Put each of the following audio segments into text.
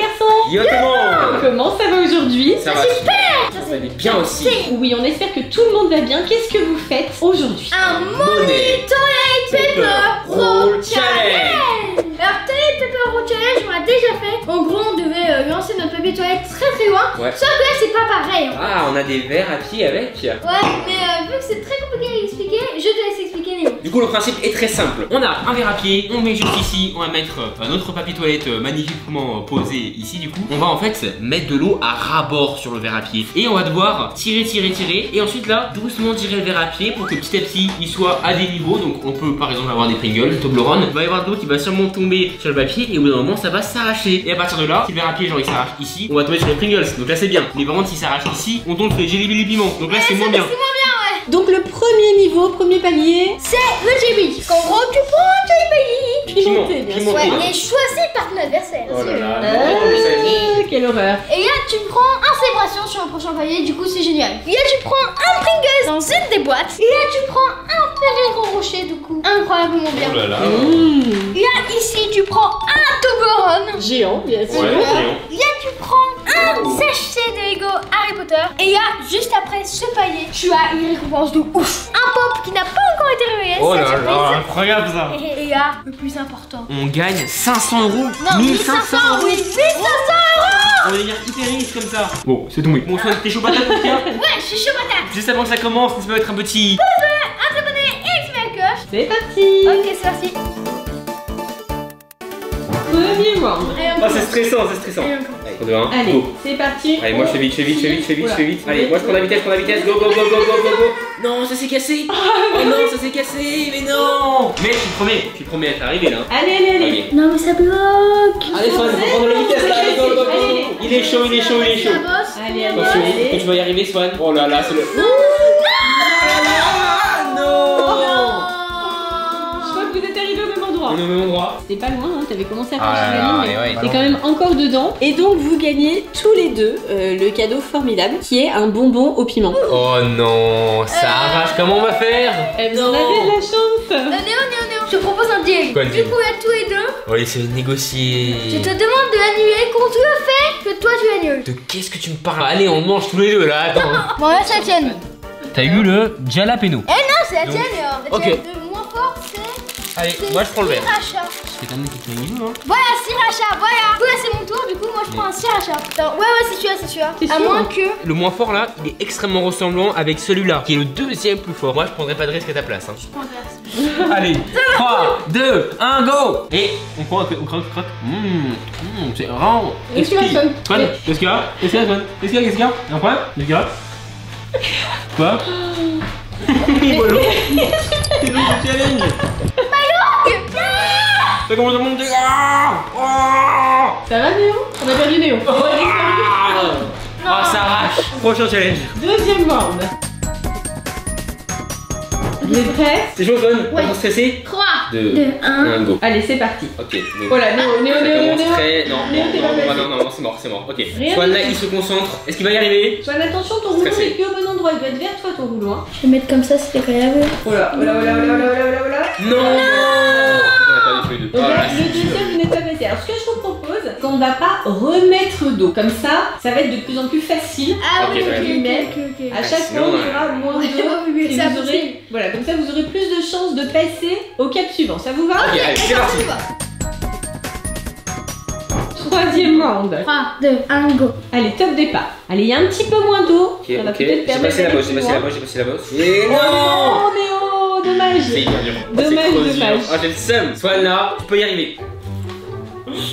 Garçons Yo tout le monde. Comment ça va aujourd'hui Ça va super. Ça va bien aussi. Oui, on espère que tout le monde va bien. Qu'est-ce que vous faites aujourd'hui Un Money Toilet Paper Roll Challenge Roll Challenge, on l'a déjà fait. En gros, on devait euh, lancer notre papier toilette très très loin. Ouais. Sauf que là, c'est pas pareil. hein. Ah, on a des verres à pied avec Ouais, mais euh, vu que c'est très compliqué à expliquer, je te laisse expliquer Léo. Du coup, le principe est très simple. On a un verre à pied, on met juste ici, on va mettre euh, notre papier toilette euh, magnifiquement euh, posé ici du coup. On va en fait mettre de l'eau à ras-bord sur le verre à pied. Et on va devoir tirer, tirer, tirer. Et ensuite là, doucement tirer le verre à pied pour que petit à petit il soit à des niveaux. Donc on peut par exemple avoir des Pringles, Toblerone. Il va y avoir de l'eau qui va sûrement tomber sur le papier et au bout d'un moment ça va s'arracher. Et à partir de là, si le verre à pied genre il s'arrache ici, on va tomber sur les Pringles. Donc là c'est bien. Mais par contre s'il s'arrache ici, on tombe sur les Jelly Belly piments. Donc là c'est moins bien. C'est moins bien, ouais. Donc le premier niveau, premier palier, C'est le JB. En gros, tu prends un JB. pimenté bien Piment. sûr. Ouais, choisi par ton adversaire. Oh là là, Ah, quelle horreur Et là, tu prends un célébration sur un prochain palier, du coup, c'est génial. Et là, tu prends un Pringles dans une des boîtes. Et là, tu prends un Ferrero Rocher, du coup. Incroyablement bien. Oh là là. Mmh. Et là, ici, tu prends un Géant, bien sûr. Ouais, géant. Et là, tu prends un sachet de Lego Harry Potter. Et là, juste après ce palier, tu as une récompense de ouf. Un pop qui n'a pas encore été révélé. Oh là là, incroyable ça. Et, là, le plus important. On gagne 500 euros. Non, 1500 euros. oui, 1500 euros. On va devenir hyper riche comme ça. Bon, c'est tombé. Bon, soit t'es chaud patate, Ouais, je suis chaud patate. Juste avant que ça commence, ça peut être un petit. Un s'abonner et activer la cloche. C'est parti Ok, c'est parti. Premier round. Ah, c'est stressant, c'est stressant. Allez, on commence. Allez, 3, 2, 1. Allez, Go. c'est parti. Allez, moi je fais vite, je fais vite, je fais vite, je fais vite, je fais vite. Allez, moi je prends la vitesse, je prends la vitesse. Go, go, go, go, go, go. Non, ça s'est cassé. Oh non, ça s'est cassé, mais non. Mais je suis le premier, je suis le premier à être arrivé là. Allez, allez, allez. Allez. Non, mais ça bloque. Allez, Swan, faut prendre la vitesse là. Allez, go, go, go. Il est chaud, il est chaud, il est chaud. Allez, allez, Attention, tu vas y arriver, Swan. Oh là là, c'est le. Au même endroit. C'était pas loin, hein, t'avais commencé à Ah ligne, ouais, mais ouais, t'es quand même encore dedans. Et donc vous gagnez tous les deux euh, le cadeau formidable qui est un bonbon au piment. Oh non, ça arrache. Comment on va faire Eh, vous en Non. avez de la chance Euh, Néo, Néo, Néo, je te propose un deal. Quoi, du coup, là, tous les deux, Oui, c'est négocier. je te demande de l'annuler contre le fait que toi tu annules. De qu'est-ce que tu me parles? Allez, on mange tous les deux là, attends. Bon, là, c'est la tienne. T'as eu le jalapeno. Eh non, c'est la tienne, ok. Allez, moi je prends le verre. Sriracha. C'est quand même qui te fait hein. Voilà, sriracha, voilà. Du coup, là, c'est mon tour, du coup, moi je prends un sriracha. Attends, ouais, ouais, c'est celui-là, c'est celui-là. À sûr, moins hein que. Le moins fort là, il est extrêmement ressemblant avec celui-là, qui est le deuxième plus fort. Moi je prendrais pas de risque à ta place. hein. Je prends. Allez, 3, 2, 1, go Et on croque, on croque, on croque. Mmh, mmh, c'est vraiment Qu'est-ce qu'il y a, qu'est-ce qu'il y a? Qu'est-ce qu'il y a, Qu'est-ce qu'il y a, qu'est-ce qu'il y a? Un problème? Qu'est-ce qu'il y a? Quoi? C'est le challenge Ça commence à monter Ah Ah Ça va Néo On a perdu Néo. Ah, ça arrache Prochain challenge Deuxième round. Vous êtes prêts? C'est chaud, Swan Ouais. Pas stressé 3, 2, 2, 1. 1, go Allez, c'est parti. Ok, go. Voilà, Néo, Néo, Néo, Néo, commence Néo. très... Non, Néo, non, non, pas non, facile. non, non, non, c'est mort, c'est mort. Ok. Swan là, il se concentre. Est-ce qu'il va y arriver? Swan, attention, ton rouleau est plus au bon endroit. Il doit être vers toi ton rouleau. Hein. Je vais mettre comme ça, c'était incroyable. Oh là, oh là, oh là, oh là, oh là, oh là, oh là. Non Les là, le deuxième, vous n'êtes pas passé. Alors, ce que je vous propose, c'est qu'on ne va pas remettre d'eau. Comme ça, ça va être de plus en plus facile. Ah Ok, oui, ok. À chaque sinon, fois, on ouais. aura moins d'eau. Et vous aurez, voilà, comme ça, vous aurez plus de chances de passer au cap suivant. Ça vous va Ok, allez, c'est parti Troisième round. 3, 2, 1, go. Allez, top départ. Allez, il y a un petit peu moins d'eau. Ok, J'ai passé la bosse, j'ai passé la bosse, j'ai passé la bosse. Et non Oh, dommage. C'est hyper dur. Dommage, dommage. Ah, j'ai le seum. Swan là, tu peux y arriver.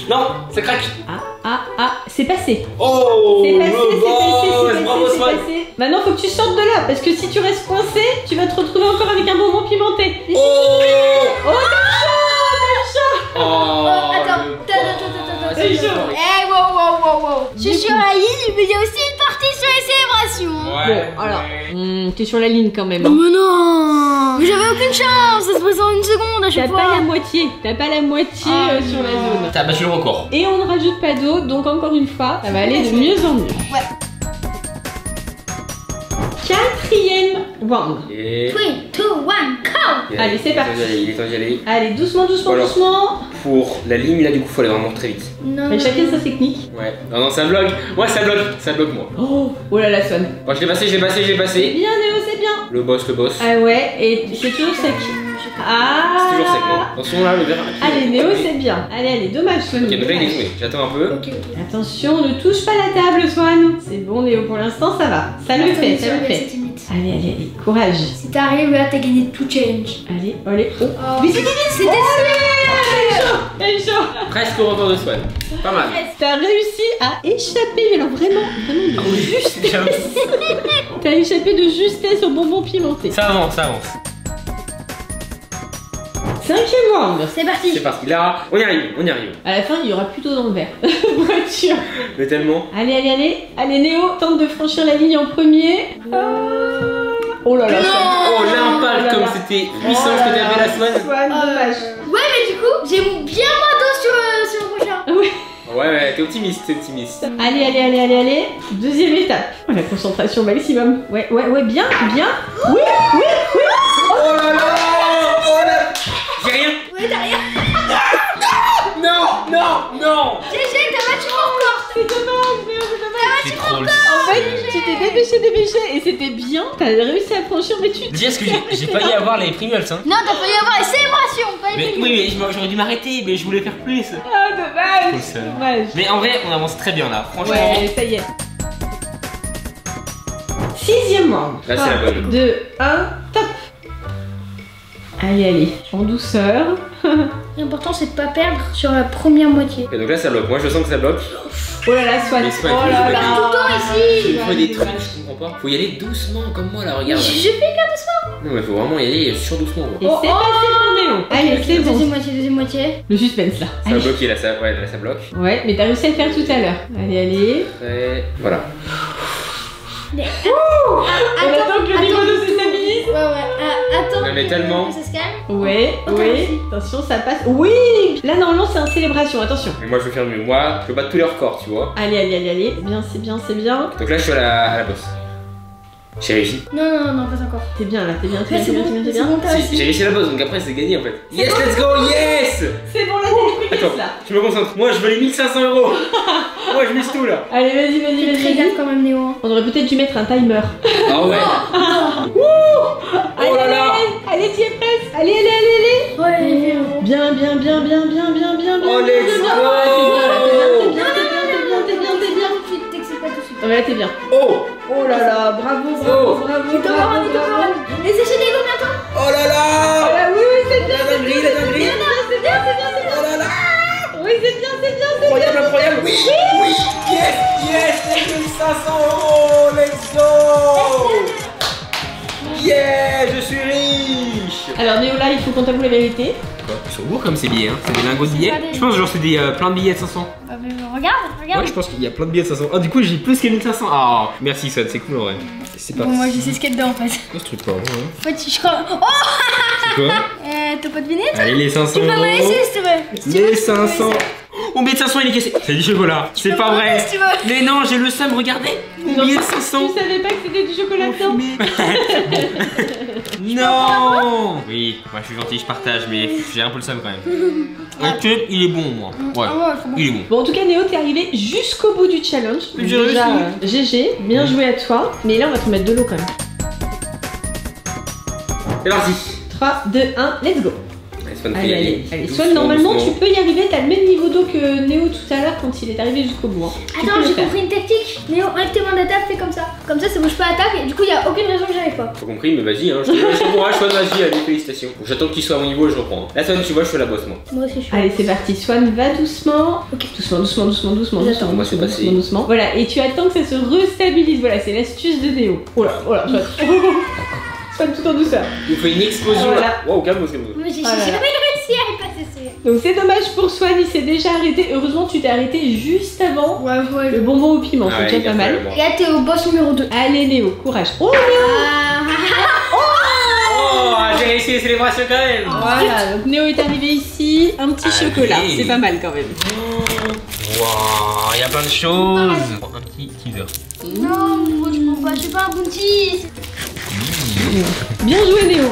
Non, ça craque. Ah, ah, ah, c'est passé. Oh C'est passé, c'est passé, c'est Bravo passé, c'est Swan passé. Maintenant, faut que tu sortes de là, parce que si tu restes coincé, tu vas te retrouver encore avec un bonbon pimenté. Oh Oh, t'as chaud, Oh Oh, attends, le attends, attends, attends. Eh, wow, wow, wow, wow. Je suis sur la ligne, mais il y a aussi une t'as chaud. Ouais. Bon, alors, ouais. hmm, t'es sur la ligne quand même. Oh, mais non Mais j'avais aucune chance, ça se passe en une seconde à T'as chaque pas la fois. moitié, t'as pas la moitié Ah, euh, sur la zone. T'as battu le record. Et on ne rajoute pas d'eau, donc encore une fois, ça va aller de mieux en mieux. Ouais. Round. Et. 3, 2, 1, go Allez, c'est parti. Il est temps d'y aller. Allez, doucement, doucement, Voilà. doucement. Pour la ligne, là, du coup, faut aller vraiment très vite. Non, Mais non, chacun non. sa technique. Ouais. Non, non, ça bloque. Moi, ça bloque. Ça bloque, moi. Oh, oh là là, Swan. Bon, je l'ai passé, je l'ai passé, je l'ai passé. bien, Néo, c'est bien. Le boss, le boss. Ah ouais, et c'est toujours sec. Ah C'est toujours sec, moi. Attention, là, le verre. Allez, Néo, c'est bien. Allez, allez, dommage, Swan. Ok, donc là, il est dommage. joué. J'attends un peu. Attention, ne touche pas la table, Swan. C'est bon, Néo, pour l'instant, ça va. Ça le fait, ça le fait. Allez, allez, allez, courage. Si t'arrives là, t'as gagné tout challenge. Allez, allez, oh. Oh. Vite, vite, vite, C'était Elle est chaud. Presque au retour de Swan. Pas mal. T'as réussi à échapper, mais alors vraiment, vraiment Ah de justesse. T'as échappé de justesse au bonbon pimenté. Ça avance, ça avance. Cinquième round. C'est parti. C'est parti. Là, on y arrive, on y arrive. À la fin, il y aura plutôt dans le verre. Voiture. Mais tellement. Allez, allez, allez. Allez, Néo, tente de franchir la ligne en premier. Ah. Oh là là. Oh, Oh l'impact, comme là. c'était puissant ce que t'avais la dommage. Euh, Ouais, mais du coup, j'ai bien moins d'eau sur, euh, sur le prochain. Ouais, ouais, t'es optimiste, t'es optimiste. Allez, allez, allez, allez, allez. Deuxième étape. Oh, la concentration maximum. Ouais, ouais, ouais, bien, bien. Oui, oui, oui. Non Non GG, t'as battu mon record. C'est dommage, c'est dommage. En fait, tu t'es dépêché, dépêché et c'était bien. T'as réussi à franchir, mais tu. Dis ce que j'ai- failli avoir les Pringles, hein. Non, t'as failli avoir les célébrations, pas les Mais oui, mais j'aurais dû m'arrêter, mais je voulais faire plus. Ah, dommage. Dommage. Mais en vrai, on avance très bien là, franchement. Ouais, ça y est. Sixième round. Là, c'est la bonne. 2, 1, top. Allez, allez, en douceur. L'important, c'est de pas perdre sur la première moitié. Ok, donc là, ça bloque. Moi, je sens que ça bloque. Oh là là, Swan. Mais Swan, oh là là. tout le temps ici. Il faut des trucs, je comprends pas. Faut y aller doucement comme moi là, regarde. Je fais qu'un doucement. Non, mais faut vraiment y aller sur doucement. Et Quoi. c'est Oh, passé pour Néo. Allez, c'est Deuxième bon. moitié, deuxième moitié. Le suspense là. Ça a bloqué là, ça, ouais, là, ça bloque. Ouais, mais t'as réussi à le faire tout à l'heure. Allez, allez. Après, voilà. On attend que le niveau se stabilise. Ouais, ouais. Ah, attends. Non, mais tellement. que Ça se calme. Ouais, Attends, oui. Attention, ça passe. Oui Là, normalement, c'est un célébration. Attention. Mais moi, je veux faire mieux. Moi, je veux battre tous les records, tu vois. Allez, allez, allez, allez. Bien, c'est bien, c'est bien. Donc là, je suis à la, à la bosse. J'ai réussi. Non, non, non, pas encore. T'es bien là, t'es bien, t'es bien, t'es bien, bon, t'es bien, t'as j'ai réussi à la bosse, donc après, c'est gagné en fait. Yes, let's go, yes C'est bon, là, t'es les Attends, là. je me concentre. Moi, je veux les 1500 euros. Moi, je mise tout là. Allez, vas-y, vas-y, Fais vas-y. très vas-y. gaffe quand même, Néo. On aurait peut-être dû mettre un timer. Ah ouais. Allez, Oh là là. Allez, t'y es presque. Allez, allez, allez, allez. Ouais. Bien, bien, bien, bien, bien, bien, bien, bien. Oh, bien, let's go. T'es bien, t'es bien, t'es bien, t'es bien, t'excites pas tout de suite. Mais là, t'es bien. Oh Oh là là, bravo, bravo, bravo, Il te bravo, rend, il te bravo. rend. Les des bientôt. Oh là là Ah oui, oui, c'est bien, La dinguerie, la dinguerie c'est bien, c'est bien, c'est bien. Oh là là Oui, c'est bien, c'est bien, c'est bien. Incroyable, incroyable Oui, oui Yes, yes Les 1500 euros Alors, Néo, là, il faut qu'on t'avoue la vérité. Quoi Ils sont beaux comme ces billets, hein. C'est des lingots de billets. Je pense genre c'est des euh, plein de billets de 500 Bah, mais regarde, regarde. Ouais je pense qu'il y a plein de billets de 500 Oh du coup j'ai plus que 1500 Ah merci ça c'est cool en vrai. C'est pas Bon, moi, je sais ce qu'il y a dedans en fait. quoi ce truc là hein. En fait, je crois. Oh C'est quoi Euh, t'as pas deviné toi? Allez les 500 Tu peux me laisser si tu veux. Si tu veux, Les tu peux me 500 laisser. Mon billet de 500 il est cassé. C'est du chocolat C'est pas vrai. laisser si tu veux. Mais non j'ai le seum regardez. Mon billet de 500 Tu savais pas que c'était du chocolat blanc Non Oui, moi je suis gentil, je partage, mais j'ai un peu le seum quand même. Ok, il est bon moi. Ouais, Ah ouais, bon. il est bon. Bon, en tout cas, Néo, t'es arrivé jusqu'au bout du challenge. J'ai réussi. euh, GG, bien joué à toi. Mais là, on va te remettre de l'eau quand même. C'est parti 3, 2, 1, let's go. Allez, Swan, faut y Allez, aller. allez, allez. Doucement, Soit normalement, doucement. tu peux y arriver. T'as le même niveau d'eau que Néo tout à l'heure quand il est arrivé jusqu'au bout. hein. Attends, j'ai compris une tactique. Néo, enlève tes mains de la table, fais comme ça. Comme ça, ça bouge pas à table et du coup, il y a aucune raison que j'arrive pas. Pas compris, mais vas-y, hein, je te courage, Swan, vas-y, allez, félicitations. J'attends qu'il soit à mon niveau et je reprends. Là, Swan, tu vois, je fais la bosse moi. Moi aussi, je suis. Allez, c'est parti. Swan, va doucement. Ok, doucement, doucement, doucement, doucement, J'attends. doucement, Moi, c'est doucement, passé. doucement, doucement. Voilà, et tu attends que ça se restabilise. Voilà, c'est l'astuce de Néo. Oh là, oh là, Swan. Swan, tout en douceur. Il fait une explosion Voilà. là. Wow, calme-toi, calme-toi. Mais Oh là là. jamais réussi à y passer. c'est- Donc c'est dommage pour Swan, il s'est déjà arrêté. Heureusement, tu t'es arrêté juste avant Ouais, ouais. le bonbon au piment. Ah c'est déjà pas mal. Et là, t'es au boss numéro 2. Allez, Néo, courage. Oh, Ah, Oh, j'ai réussi les célébrations quand même. Voilà, donc Néo est arrivé ici. Un petit Allez. chocolat, c'est pas mal quand même. Waouh, il y a plein de choses. Un petit teaser. non, je prends pas. Je suis pas un bounty. Bien joué Néo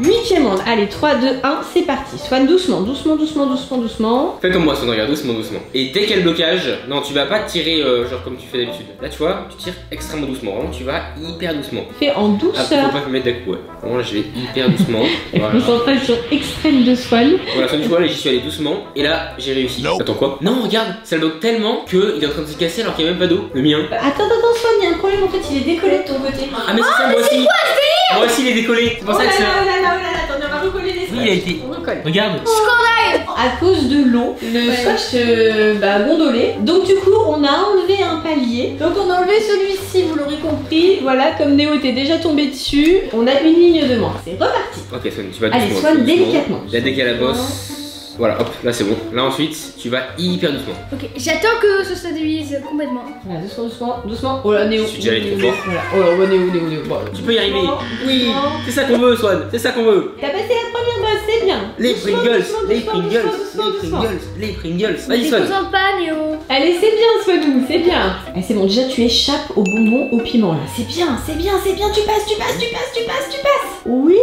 Huitième monde. Allez, 3, 2, 1, c'est parti. Soigne doucement, doucement, doucement, doucement, doucement. Fais comme moi, Swan, regarde doucement, doucement. Et dès qu'il y a le blocage, non, tu vas pas tirer euh, genre comme tu fais d'habitude. Là, tu vois, tu tires extrêmement doucement. Vraiment, tu vas hyper doucement. Fais en Ah, faut douceur. pas me mettre d'un coup, ouais. Vraiment, là, je vais hyper doucement. voilà. Concentration extrême de Swan. Voilà, Swan, tu vois, là, j'y suis allé doucement. Et là, j'ai réussi. Attends, quoi? Non, regarde, ça le bloque tellement qu'il est en train de se casser alors qu'il y a même pas d'eau. Le mien. Attends, attends, attends, Swan, il y a un problème en fait, il est décollé de ton côté. Ah, mais c'est ça, moi aussi. Moi aussi, il est décollé. C'est pour Oh ça là que là, ça. Oh là là, oh là là, attendez, on va recoller les Oui, il a été. On recolle. Regarde. À cause de l'eau, le Ouais. scotch euh, bah, gondolé. Donc du coup, on a enlevé un palier. Donc on a enlevé celui-ci, vous l'aurez compris. Voilà, comme Néo était déjà tombé dessus, on a une ligne de moins. C'est reparti. Ok, Swan, tu vas Allez. Swan, délicatement. Là, dès qu'il y a la bosse. Voilà, hop, là c'est bon. Là ensuite, tu vas hyper doucement. Ok, j'attends que ça se stabilise complètement. Voilà, doucement, doucement, doucement. Oh là, Néo. Je suis déjà allé Néo, trop Néo, fort. Voilà. Oh là, ouais, Néo, Néo, Néo. Bon, Tu peux y arriver. doucement, Oui, c'est ça qu'on veut, Swan. C'est ça qu'on veut. T'as passé la première bosse, c'est bien. Les Doucement, Pringles, doucement, les Pringles, doucement, les doucement. Pringles, les Pringles. Vas-y, Swan. pas, Néo. Allez, c'est bien, Swanou, c'est bien. Eh, c'est bon, déjà tu échappes au bonbon au piment là. C'est bien, c'est bien, c'est bien. Tu passes, tu passes, tu passes, tu passes, tu passes. Oui,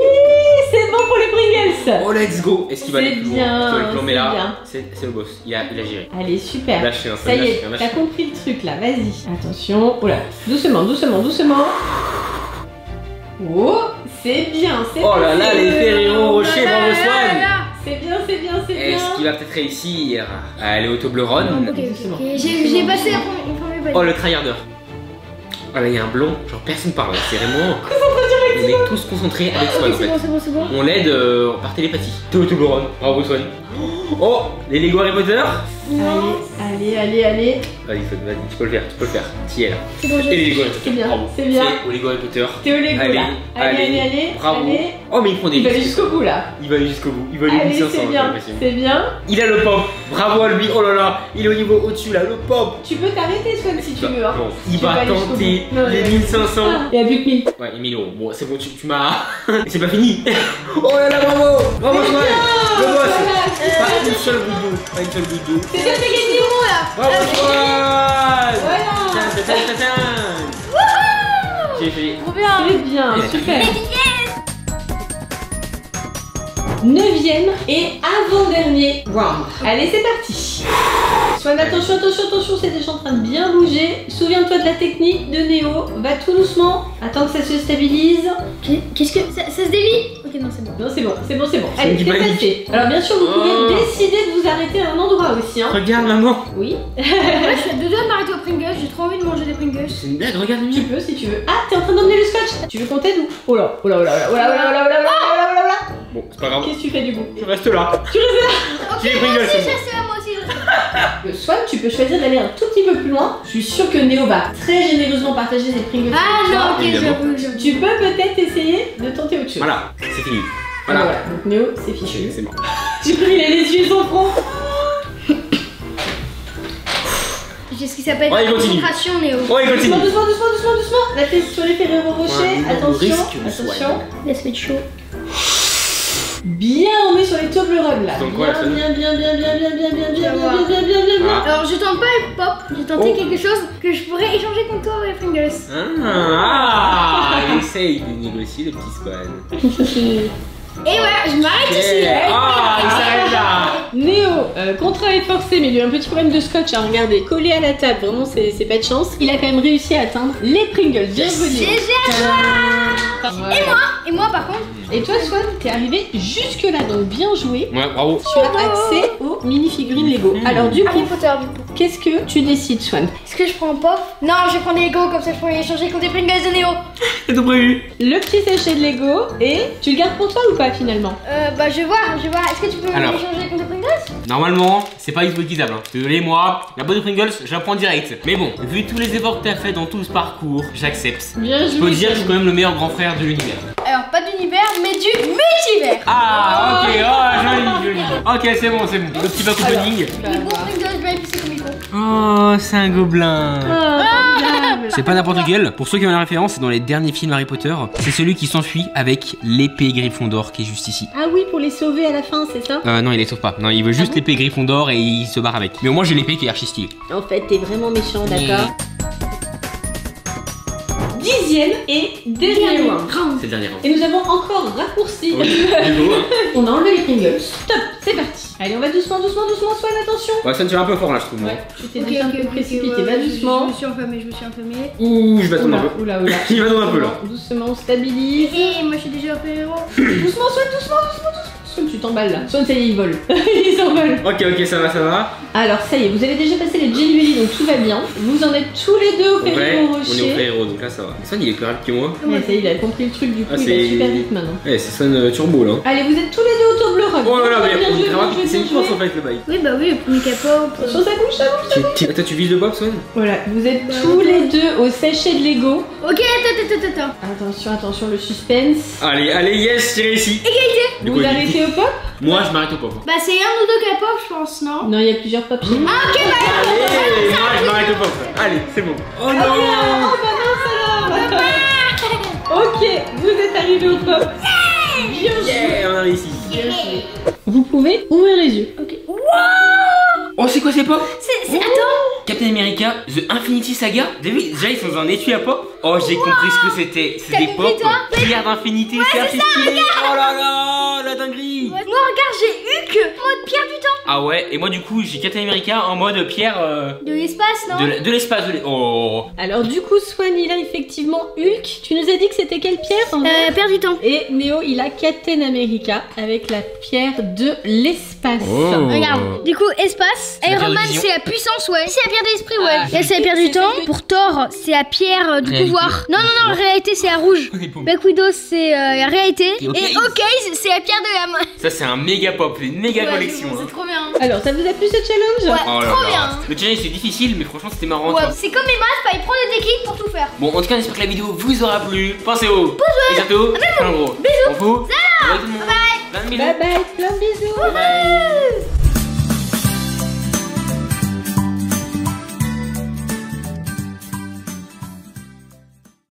c'est bon pour les Pringles. Oh, let's go. Est-ce qu'il va aller plus bien, loin c'est là, bien. c'est le boss. Il a, il a géré. Allez, super. Lâche rien, Ça Swan, y est, t'as compris le truc là, vas-y. Attention, oh là, doucement, doucement, doucement. Oh, c'est bien, c'est Oh là là, les Ferrero Rocher, Là, bravo Swan. C'est bien, c'est bien, c'est bien. Est-ce qu'il va peut-être réussir à aller au Toblerone Ok, ok, Doucement. ok. J'ai passé la première- Oh, le tryharder. Ah là, il y a un blond, genre personne parle. C'est vraiment. On est tous concentrés avec Swan Ok, en c'est fait. bon, c'est bon, c'est bon. On l'aide euh, par télépathie. Toblerone. Bravo Swan. Oh, les Lego Harry Potter. Allez, allez, allez, allez. Vas-y, Swan, vas-y, tu peux le faire, tu peux le faire. T'y es là. C'est bon. C'est bien, c'est bien. C'est Potter. T'es au Lego Allez, là. Allez, allez, allez. Bravo. Allez. Oh, mais il prend des Il va jusqu'au bout là. Il va aller jusqu'au bout. Il va aller Allez, 1500. c'est bien, c'est bien. Il a le pop. Bravo à lui. Oh là là. Il est au niveau au-dessus là. Le pop. Tu peux t'arrêter, Swan, si tu veux. Hein. Bon, il va tenter les mais- 1500. Ah, Il a plus que 1000. Ouais, et 1000 euros. Bon, c'est bon, tu, tu m'as. c'est pas fini. oh là là, bravo. Bravo, Swan. Le boss. Pas une seule goutte d'eau. Pas une seule goutte d'eau. C'est bien, c'est gagné. Bravo. Voilà. J'ai fait. Trop bien. C'est bien, Yeah. super. Neuvième et avant-dernier round. Allez, c'est parti. Swan, attention, attention, attention, c'est déjà en train de bien bouger. Souviens-toi de la technique de Néo. Va tout doucement. Attends que ça se stabilise. Qu'est-ce que. Ça, ça se délie Ok, non, c'est bon. Non, c'est bon, c'est bon, c'est bon. Allez, c'est passé. Alors, bien sûr, vous pouvez Oh. décider de vous arrêter à un endroit aussi. Hein. Regarde, maman. Oui, Moi, je suis à deux doigts de m'arrêter aux Pringles. J'ai trop envie de manger des Pringles. C'est une blague, regarde tu peux si tu veux. Ah, t'es en train d'emmener le scotch. Tu veux qu'on t'aide ou Oh là, oh là, oh là, oh là, oh là, oh là, oh là, oh là, oh là, oh là, oh là, oh là. Bon, c'est pas grave. Qu'est-ce que tu fais du coup Je reste là. Tu restes là Ok, J'ai les je je Swan, tu peux choisir d'aller un tout petit peu plus loin. Je suis sûre que Néo va très généreusement partager ses Pringles. Ah non, ok, j'avoue, j'avoue. Tu peux peut-être essayer de tenter autre chose. Voilà, c'est fini. Voilà. Voilà. Donc Néo, c'est fichu. C'est bon. J'ai pris les essuie son front. J'ai ce qui s'appelle Ouais, la concentration, Néo. Oh, il continue. Doucement, doucement, doucement, doucement, doucement. La tête sur les Ferrero Rocher. Ouais, attention, attention. Swan. Laisse mettre chaud. Bien, on est sur les Toblerone là. Donc Bien, bien, bien, bien, bien, bien, bien, bien, bien, bien, bien, bien, bien, bien, bien. Ah. Alors, je tente pas le pop, j'ai tenté Oh. quelque chose que je pourrais échanger contre toi, les Pringles. Ah, il essaye de négocier le petit spawn. Et ouais, je m'arrête ici. Ah, il s'arrête là. Néo, euh, contrat est forcé, mais il a eu un petit problème de scotch. Hein, regardez, collé à la table, vraiment, c'est c'est pas de chance. Il a quand même réussi à atteindre les Pringles. Bienvenue. GG à toi Voilà. Et moi, par contre, Et toi, Swan, t'es arrivé jusque là, donc bien joué. Ouais, bravo. Tu as accès aux mini-figurines Lego. Mmh. Alors, du Harry coup, Potter, du coup. qu'est-ce que tu décides, Swan? Est-ce que je prends un pop Non, je vais prendre des Lego, comme ça je pourrais échanger contre des Pringles de Néo. C'est tout prévu? Le petit sachet de Lego et tu le gardes pour toi ou pas finalement? Euh, bah, je vais voir, je vais voir. Est-ce que tu peux Alors. échanger contre des Pringles? Normalement, c'est pas utilisable. Hein. Désolé, moi, la boîte de Pringles, je la prends direct. Mais bon, vu tous les efforts que t'as fait dans tout ce parcours, j'accepte. Bien Je peux dire que je suis quand même le meilleur grand frère de l'univers. Alors, pas d'univers, mais du multivers. Ah, ok, oh, joli, joli. Ok, c'est bon, c'est bon. Le petit comme il faut. Oh, c'est un gobelin. Ah, formidable. C'est pas n'importe lequel. Pour ceux qui ont la référence, c'est dans les derniers films Harry Potter. C'est celui qui s'enfuit avec l'épée Gryffondor qui est juste ici. Ah oui, pour les sauver à la fin, c'est ça? Euh, non, il les sauve pas. Non, il veut juste bon? l'épée Gryffondor et il se barre avec. Mais au moins, j'ai l'épée qui est archi stylée. En fait, t'es vraiment méchant, d'accord? Dixième et dernier round. round. C'est le dernier round. Et nous avons encore raccourci. Oui, du coup, hein. On a enlevé les Pringles. Top, c'est parti. Allez, on va doucement, doucement, doucement. Swan, attention. Ouais, ça me tire un peu fort là, je trouve. Ouais, tu t'es Ok, déjà un ok, peu ok, précipité. va doucement. Je me suis enflammée, je me suis enflammée. Ouh, je vais attendre un peu. oula, oula. Il va dans un peu, là. Doucement, on stabilise. Et moi je suis déjà un peu héros. doucement, Swan, doucement, doucement, doucement. Swan, tu t'emballes là. Swan, ça y est, il vole. il s'envole. Ok, ok, ça va, ça va. Alors, ça y est, vous avez déjà passé les Jelly Belly, donc tout va bien. Vous en êtes tous les deux au Ferrero on est au Rocher. Ferrero, donc là ça va. Swan, il est plus rapide que moi. Ouais, ça y est, il a compris le truc, du coup, Ah, il c'est- va super vite maintenant. Ouais, c'est Swan Turbo là. Allez, vous êtes tous les deux au tour bleu rug. Oh là là, mais Joué, c'est une course en fait le bike. Oui, bah oui, le premier capot. Attention, ça bouge, ça bouge. Tu- tu- Attends, tu vises le bob, Swan Voilà, vous êtes Bah, tous les deux au sachet de Lego. Ok, attends, attends, attends, attends. Attention, attention, le suspense. Allez, allez, yes, j'ai réussi. Du Vous coup, arrêtez au pop Moi, je m'arrête au pop. Bah c'est un ou deux capots, je pense, non Non, il y a plusieurs nous. Ah, ok, bah Allez, moi, je m'arrête au pop. Allez, c'est bon. Oh non Oh bah mince alors Ok, vous êtes arrivé au pop. Bien joué. Yeah, on a réussi. Vous pouvez ouvrir les yeux. Ok. Oh, c'est quoi ces pop C'est. c'est- Attends Captain America, The Infinity Saga Déjà, déjà, ils sont dans un étui à pop. Oh, j'ai compris ce que c'était. C'est des pop. Pierre d'infinité, c'est archi stylé. Oh là là, la dinguerie. Moi, regarde, j'ai Hulk mode pierre du temps. Ah ouais, et moi du coup, j'ai Captain America en mode pierre euh, De l'espace, non de la- de l'espace. De l'es- oh. Alors du coup, Swan, il a effectivement Hulk. Tu nous as dit que c'était quelle pierre en vrai Euh, pierre du temps. Et Neo, il a Captain America avec la pierre de l'espace. Oh. Regarde, du coup, espace. La Iron pierre de Man, vision. c'est la puissance, ouais. C'est la pierre de l'esprit, ouais. Ah, Là, c'est la pierre du temps. Pour Thor, c'est la pierre euh, du Réalité. pouvoir. Non, non, non, en réalité, c'est la rouge. Black Widow, c'est euh, la réalité. Et Et Hawkeye. C'est la pierre de l'âme. Ça, c'est un méga pop, une méga Ouais, collection. c'est hein. trop bien. Alors, ça vous a plu ce challenge Ouais, Oh là trop là. bien. Le challenge c'est difficile, mais franchement c'était marrant. Ouais, c'est comme les maths, fallait prendre des techniques pour tout faire. Bon, en tout cas, j'espère que la vidéo vous aura plu. Pensez au pouce Et surtout, en gros, on vous. Bye tout le monde. Plein de bisous. Bye bye, plein de bisous. Bye bye.